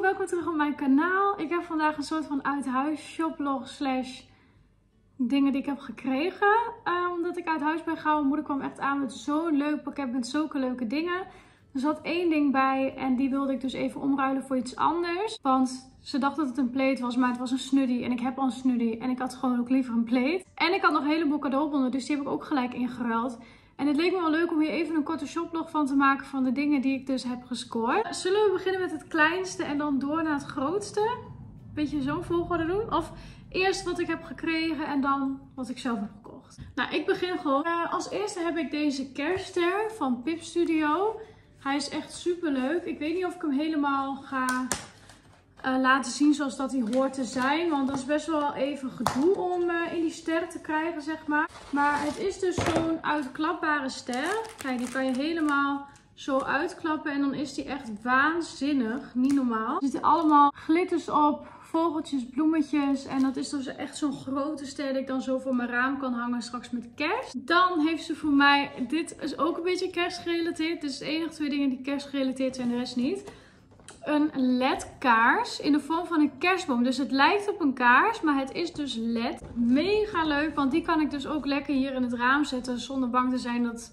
welkom terug op mijn kanaal. Ik heb vandaag een soort van uit huis shoplog slash dingen die ik heb gekregen. Uh, omdat ik uit huis ben gegaan. Mijn moeder kwam echt aan met zo'n leuk pakket met zulke leuke dingen. Er zat één ding bij en die wilde ik dus even omruilen voor iets anders. Want ze dacht dat het een plate was, maar het was een snuddy. En ik heb al een snuddy en ik had gewoon ook liever een plate. En ik had nog heleboel cadeaubonnen, dus die heb ik ook gelijk ingeruild. En het leek me wel leuk om hier even een korte shoplog van te maken van de dingen die ik dus heb gescoord. Zullen we beginnen met het kleinste en dan door naar het grootste? Beetje zo'n volgorde doen? Of eerst wat ik heb gekregen en dan wat ik zelf heb gekocht? Nou, ik begin gewoon. Uh, als eerste heb ik deze kerstster van Pip Studio. Hij is echt super leuk. Ik weet niet of ik hem helemaal ga laten zien zoals dat hij hoort te zijn. Want dat is best wel even gedoe om uh, in die ster te krijgen, zeg maar. Maar het is dus zo'n uitklapbare ster. Kijk, die kan je helemaal zo uitklappen. En dan is die echt waanzinnig. Niet normaal. Er zitten allemaal glitters op. Vogeltjes, bloemetjes. En dat is dus echt zo'n grote ster die ik dan zo voor mijn raam kan hangen straks met kerst. Dan heeft ze voor mij... Dit is ook een beetje kerstgerelateerd. Dit is de enige twee dingen die kerstgerelateerd zijn. De rest niet een LED-kaars in de vorm van een kerstboom. Dus het lijkt op een kaars, maar het is dus LED. Mega leuk, want die kan ik dus ook lekker hier in het raam zetten zonder bang te zijn dat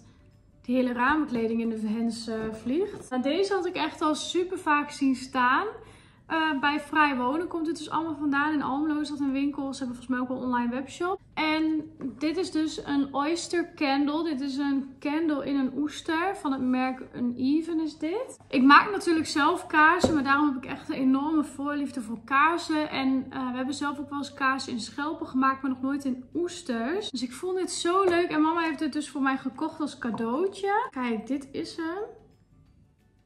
de hele ramenkleding in de hens uh, vliegt. Nou, deze had ik echt al super vaak zien staan. Uh, bij Vrij Wonen komt het dus allemaal vandaan. In Almelo is dat een winkel. Ze hebben volgens mij ook een online webshop. En dit is dus een oyster candle. Dit is een candle in een oester. Van het merk Uneven is dit. Ik maak natuurlijk zelf kaarsen. Maar daarom heb ik echt een enorme voorliefde voor kaarsen. En uh, we hebben zelf ook wel eens kaarsen in schelpen gemaakt. Maar nog nooit in oesters. Dus ik vond dit zo leuk. En mama heeft het dus voor mij gekocht als cadeautje. Kijk, dit is hem.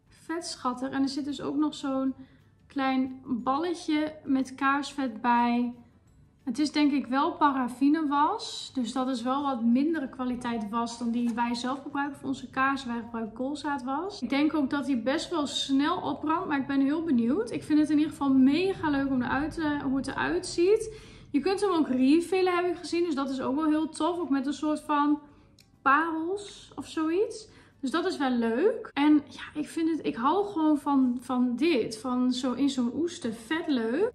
Vet schattig. En er zit dus ook nog zo'n klein balletje met kaarsvet bij. Het is denk ik wel was. Dus dat is wel wat mindere kwaliteit was dan die wij zelf gebruiken voor onze kaas. Wij gebruiken koolzaadwas. Ik denk ook dat die best wel snel opbrandt. Maar ik ben heel benieuwd. Ik vind het in ieder geval mega leuk om eruit, uh, hoe het eruit ziet. Je kunt hem ook refillen heb ik gezien. Dus dat is ook wel heel tof. Ook met een soort van parels of zoiets. Dus dat is wel leuk. En ja, ik vind het, ik hou gewoon van, van dit. Van zo in zo'n oester. Vet leuk.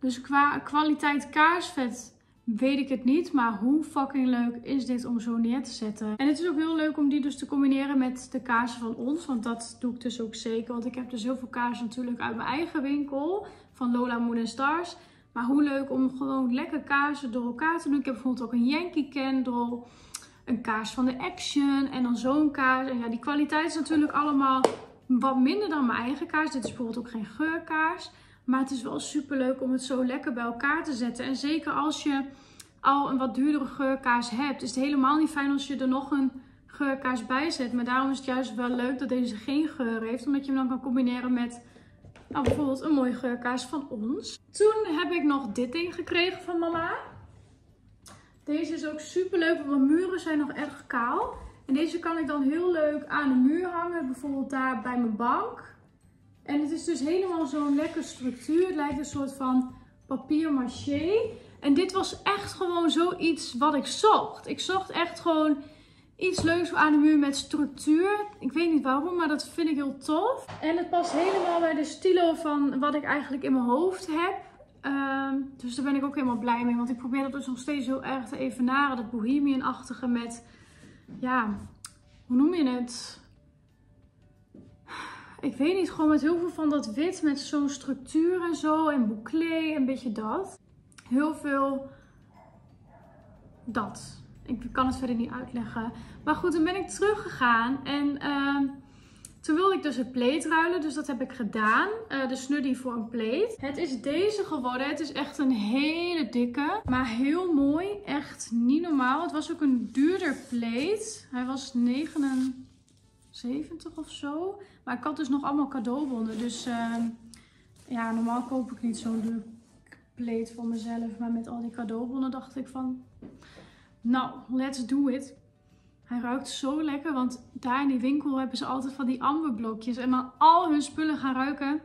Dus qua kwaliteit kaarsvet weet ik het niet. Maar hoe fucking leuk is dit om zo neer te zetten. En het is ook heel leuk om die dus te combineren met de kaarsen van ons. Want dat doe ik dus ook zeker. Want ik heb dus heel veel kaarsen natuurlijk uit mijn eigen winkel. Van Lola Moon Stars. Maar hoe leuk om gewoon lekker kaarsen door elkaar te doen. Ik heb bijvoorbeeld ook een Yankee candle een kaars van de Action en dan zo'n kaars. En ja, die kwaliteit is natuurlijk allemaal wat minder dan mijn eigen kaars. Dit is bijvoorbeeld ook geen geurkaars. Maar het is wel super leuk om het zo lekker bij elkaar te zetten. En zeker als je al een wat duurdere geurkaars hebt, is het helemaal niet fijn als je er nog een geurkaars bij zet. Maar daarom is het juist wel leuk dat deze geen geur heeft. Omdat je hem dan kan combineren met nou, bijvoorbeeld een mooie geurkaars van ons. Toen heb ik nog dit ding gekregen van mama. Deze is ook super leuk, want mijn muren zijn nog erg kaal. En deze kan ik dan heel leuk aan de muur hangen, bijvoorbeeld daar bij mijn bank. En het is dus helemaal zo'n lekker structuur. Het lijkt een soort van papier maché. En dit was echt gewoon zoiets wat ik zocht. Ik zocht echt gewoon iets leuks aan de muur met structuur. Ik weet niet waarom, maar dat vind ik heel tof. En het past helemaal bij de stilo van wat ik eigenlijk in mijn hoofd heb. Ehm, dus daar ben ik ook helemaal blij mee. Want ik probeer dat dus nog steeds heel erg te evenaren. Dat bohemian-achtige met, ja, hoe noem je het? Ik weet niet, gewoon met heel veel van dat wit. Met zo'n structuur en zo. En bouclé, een beetje dat. Heel veel dat. Ik kan het verder niet uitleggen. Maar goed, toen ben ik teruggegaan. En... Uh, toen wilde ik dus een plate ruilen, dus dat heb ik gedaan. Uh, de snuddy voor een plate. Het is deze geworden. Het is echt een hele dikke, maar heel mooi. Echt niet normaal. Het was ook een duurder plate. Hij was 79 of zo. Maar ik had dus nog allemaal cadeaubonnen. Dus uh, ja, normaal koop ik niet zo'n duur plate voor mezelf. Maar met al die cadeaubonnen dacht ik van... Nou, let's do it. Hij ruikt zo lekker, want daar in die winkel hebben ze altijd van die amberblokjes. En dan al hun spullen gaan ruiken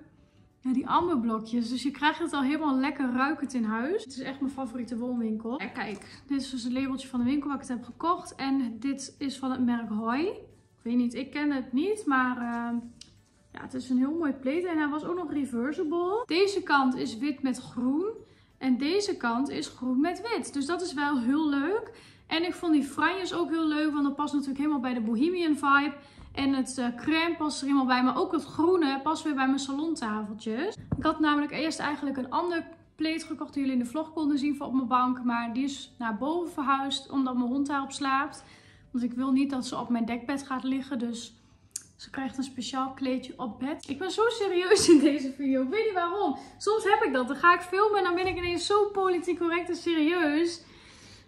ja, die amberblokjes. Dus je krijgt het al helemaal lekker ruikend in huis. Het is echt mijn favoriete wolwinkel. En kijk, dit is dus het labeltje van de winkel waar ik het heb gekocht. En dit is van het merk Hoi. Weet niet, ik ken het niet, maar uh, Ja, het is een heel mooi pleed en hij was ook nog reversible. Deze kant is wit met groen. En deze kant is groen met wit. Dus dat is wel heel leuk. En ik vond die franjes ook heel leuk, want dat past natuurlijk helemaal bij de bohemian vibe. En het uh, crème past er helemaal bij, maar ook het groene past weer bij mijn salontafeltjes. Ik had namelijk eerst eigenlijk een ander pleed gekocht die jullie in de vlog konden zien op mijn bank. Maar die is naar boven verhuisd, omdat mijn hond daarop slaapt. Want ik wil niet dat ze op mijn dekbed gaat liggen, dus... Ze krijgt een speciaal kleedje op bed. Ik ben zo serieus in deze video. Ik weet niet waarom. Soms heb ik dat. Dan ga ik filmen en dan ben ik ineens zo politiek correct en serieus.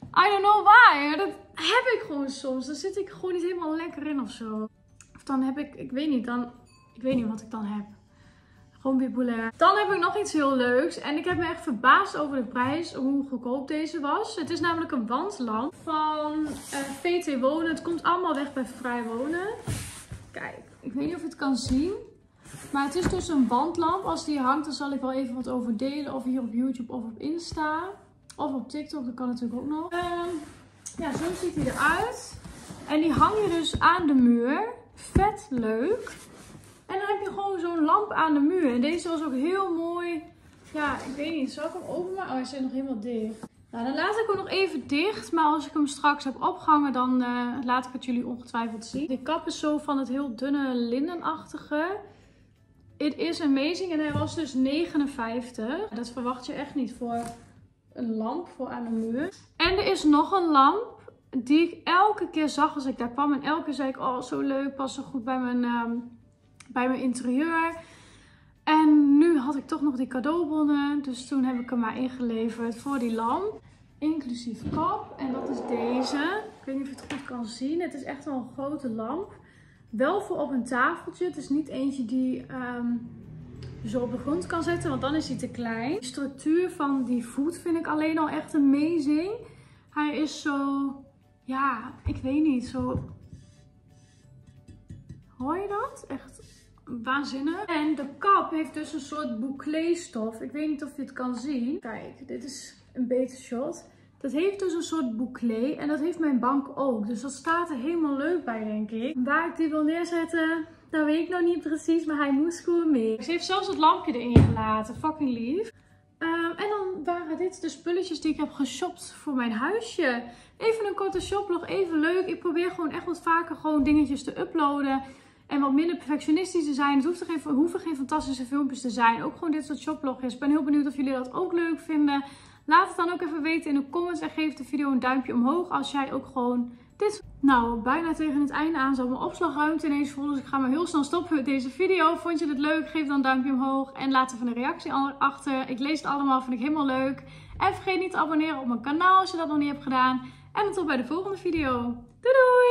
I don't know why. Dat heb ik gewoon soms. Dan zit ik gewoon niet helemaal lekker in of zo. Of dan heb ik, ik weet niet, dan, ik weet niet wat ik dan heb. Bipolair. Dan heb ik nog iets heel leuks. En ik heb me echt verbaasd over de prijs, hoe goedkoop deze was. Het is namelijk een wandlamp van eh, VT Wonen. Het komt allemaal weg bij Vrij Wonen. Kijk, ik weet niet of je het kan zien. Maar het is dus een wandlamp. Als die hangt, dan zal ik wel even wat over delen. Of hier op YouTube of op Insta. Of op TikTok, dat kan natuurlijk ook nog. Um, ja, zo ziet hij eruit. En die hang je dus aan de muur. Vet leuk. En dan heb je gewoon zo'n lamp aan de muur. En deze was ook heel mooi. Ja, ik weet niet. Zal ik hem openmaken? Oh, hij zit nog helemaal dicht. Nou, dan laat ik hem nog even dicht. Maar als ik hem straks heb opgehangen, dan uh, laat ik het jullie ongetwijfeld zien. De kap is zo van het heel dunne linnenachtige. It is amazing. En hij was dus 59. Dat verwacht je echt niet voor een lamp voor aan de muur. En er is nog een lamp die ik elke keer zag als ik daar kwam. En elke keer zei ik, oh zo leuk, past zo goed bij mijn, uh, bij mijn interieur. En nu had ik toch nog die cadeaubonnen. Dus toen heb ik hem maar ingeleverd voor die lamp. Inclusief kap. En dat is deze. Ik weet niet of je het goed kan zien. Het is echt wel een grote lamp. Wel voor op een tafeltje. Het is niet eentje die um, zo op de grond kan zetten. Want dan is hij te klein. De structuur van die voet vind ik alleen al echt amazing. Hij is zo... Ja, ik weet niet. Zo... Hoor je dat? Echt waanzinnig. En de kap heeft dus een soort bouclé stof. Ik weet niet of je het kan zien. Kijk, dit is een beter shot. Dat heeft dus een soort bouclé en dat heeft mijn bank ook. Dus dat staat er helemaal leuk bij, denk ik. Waar ik die wil neerzetten, dat weet ik nog niet precies, maar hij moest gewoon mee. Ze heeft zelfs het lampje erin gelaten, fucking lief. Ehm, en dan waren dit de spulletjes die ik heb geshopt voor mijn huisje. Even een korte shoplog, even leuk. Ik probeer gewoon echt wat vaker gewoon dingetjes te uploaden. En wat minder perfectionistisch te zijn. Het hoeft geen, hoeven geen fantastische filmpjes te zijn. Ook gewoon dit soort shoplogjes. Ik ben heel benieuwd of jullie dat ook leuk vinden. Laat het dan ook even weten in de comments. En geef de video een duimpje omhoog als jij ook gewoon dit... Nou, bijna tegen het einde aan zal mijn opslagruimte ineens vol. Dus ik ga maar heel snel stoppen met deze video. Vond je het leuk? Geef dan een duimpje omhoog. En laat even een reactie achter. Ik lees het allemaal. Vind ik helemaal leuk. En vergeet niet te abonneren op mijn kanaal als je dat nog niet hebt gedaan. En tot bij de volgende video. Doei doei!